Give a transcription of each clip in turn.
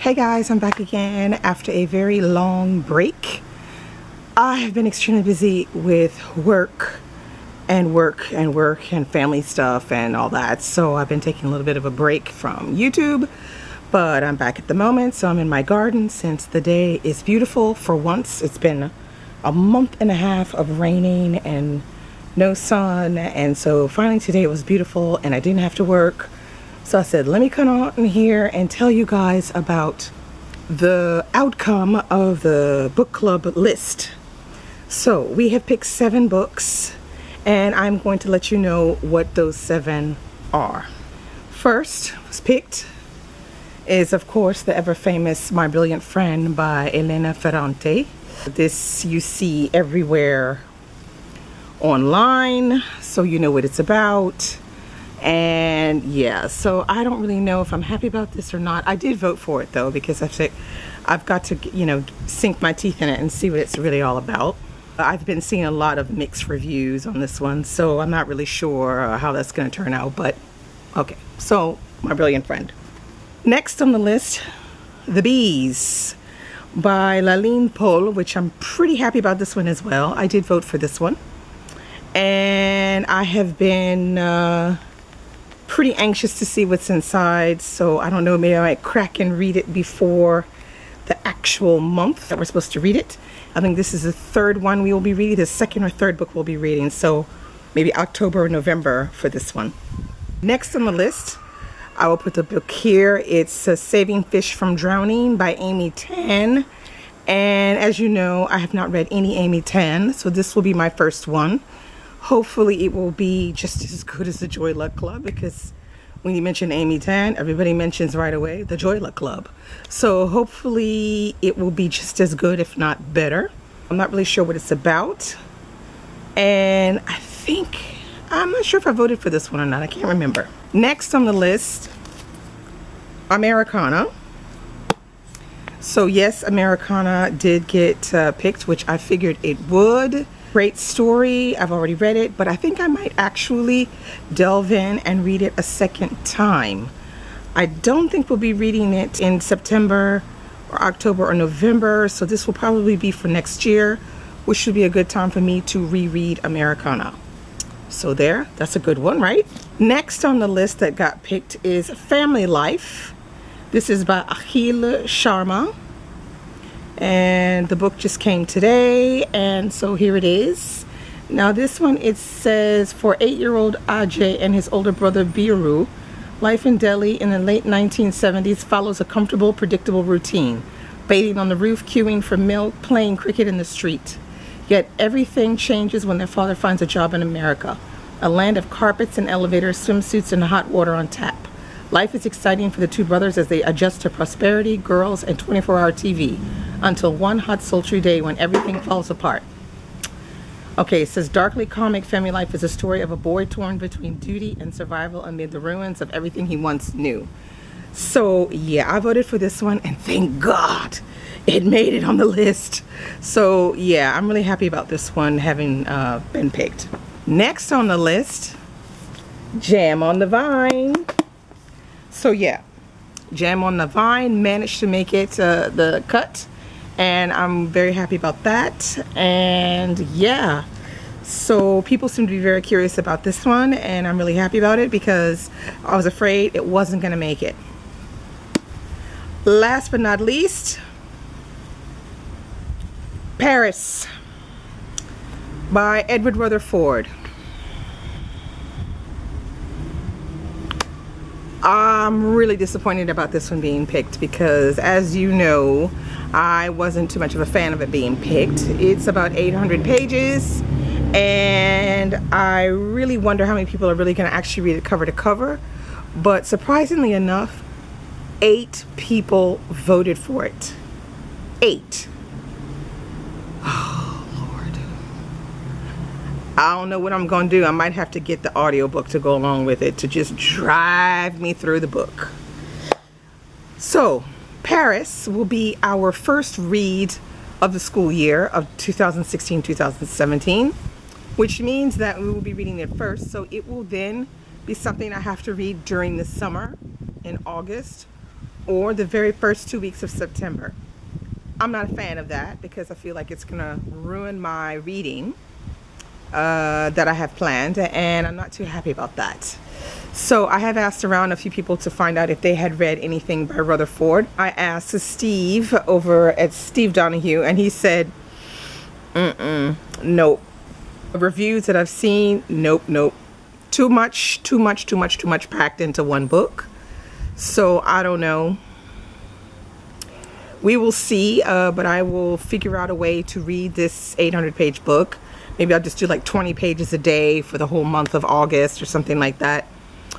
Hey guys, I'm back again after a very long break. I have been extremely busy with work and work and work and family stuff and all that. So I've been taking a little bit of a break from YouTube, but I'm back at the moment. So I'm in my garden since the day is beautiful for once. It's been a month and a half of raining and no sun. And so finally today it was beautiful and I didn't have to work. So I said, let me come on here and tell you guys about the outcome of the book club list. So we have picked seven books and I'm going to let you know what those seven are. First was picked is of course the ever famous My Brilliant Friend by Elena Ferrante. This you see everywhere online so you know what it's about and yeah so I don't really know if I'm happy about this or not. I did vote for it though because I think I've got to you know sink my teeth in it and see what it's really all about. I've been seeing a lot of mixed reviews on this one so I'm not really sure uh, how that's going to turn out but okay. So my brilliant friend. Next on the list the bees by Laline Paull which I'm pretty happy about this one as well. I did vote for this one. And I have been uh, pretty anxious to see what's inside so I don't know maybe I might crack and read it before the actual month that we're supposed to read it. I think this is the third one we will be reading the second or third book we'll be reading so maybe October or November for this one. Next on the list I will put the book here. It's uh, Saving Fish from Drowning by Amy Tan. And as you know I have not read any Amy Tan so this will be my first one hopefully it will be just as good as the Joy Luck Club because when you mention Amy Tan, everybody mentions right away the Joy Luck Club. So hopefully it will be just as good, if not better. I'm not really sure what it's about. And I think, I'm not sure if I voted for this one or not. I can't remember. Next on the list, Americana. So yes, Americana did get uh, picked, which I figured it would. Great story. I've already read it, but I think I might actually delve in and read it a second time. I don't think we'll be reading it in September or October or November, so this will probably be for next year, which should be a good time for me to reread Americana. So there, that's a good one, right? Next on the list that got picked is Family Life. This is by Akhil Sharma and the book just came today and so here it is. Now this one it says for eight-year-old Ajay and his older brother Birju life in Delhi in the late 1970s follows a comfortable predictable routine bathing on the roof queuing for milk playing cricket in the street. Yet everything changes when their father finds a job in America. A land of carpets and elevators swimsuits and hot water on tap Life is exciting for the two brothers as they adjust to prosperity, girls, and 24-hour TV until one hot sultry day when everything falls apart. Okay, it says darkly comic family life is a story of a boy torn between duty and survival amid the ruins of everything he once knew. So yeah, I voted for this one and thank God it made it on the list. So yeah, I'm really happy about this one having uh, been picked. Next on the list, Jam on the Vine. So yeah, Jam on the Vine managed to make it uh, the cut and I'm very happy about that and yeah. So people seem to be very curious about this one and I'm really happy about it because I was afraid it wasn't gonna make it. Last but not least Paris by Edward Rutherfurd I'm really disappointed about this one being picked because as you know I wasn't too much of a fan of it being picked. It's about 800 pages and I really wonder how many people are really going to actually read it cover to cover. But surprisingly enough eight people voted for it. Eight I don't know what I'm going to do. I might have to get the audiobook to go along with it to just drive me through the book. So, Paris will be our first read of the school year of 2016-2017, which means that we will be reading it first. So it will then be something I have to read during the summer in August or the very first two weeks of September. I'm not a fan of that because I feel like it's gonna ruin my reading uh, that I have planned and I'm not too happy about that. So I have asked around a few people to find out if they had read anything by Rutherfurd. I asked Steve over at Steve Donoghue and he said, mm-mm, nope. Reviews that I've seen, nope, nope. Too much, too much, too much, too much packed into one book. So I don't know. We will see, uh, but I will figure out a way to read this 800 page book. Maybe I'll just do like 20 pages a day for the whole month of August or something like that.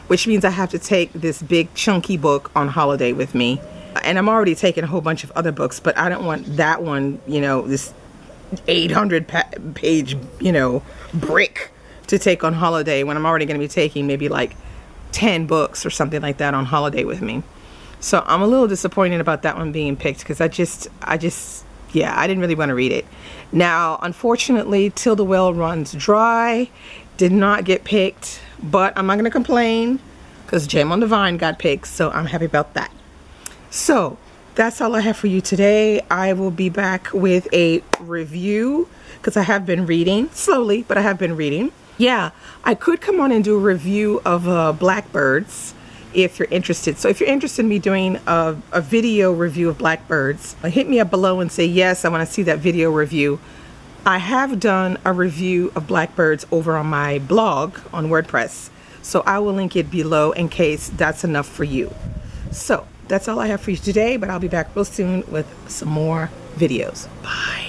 Which means I have to take this big chunky book on holiday with me. And I'm already taking a whole bunch of other books, but I don't want that one, you know, this 800 page, you know, brick to take on holiday when I'm already going to be taking maybe like 10 books or something like that on holiday with me. So I'm a little disappointed about that one being picked because I just, I just, yeah, I didn't really want to read it. Now, unfortunately, Till the Well Runs Dry did not get picked, but I'm not going to complain because Jam on the Vine got picked, so I'm happy about that. So, that's all I have for you today. I will be back with a review because I have been reading slowly, but I have been reading. Yeah, I could come on and do a review of uh, Blackbirds if you're interested. So if you're interested in me doing a, a video review of Blackbirds, uh, hit me up below and say, yes, I want to see that video review. I have done a review of Blackbirds over on my blog on WordPress. So I will link it below in case that's enough for you. So that's all I have for you today, but I'll be back real soon with some more videos. Bye.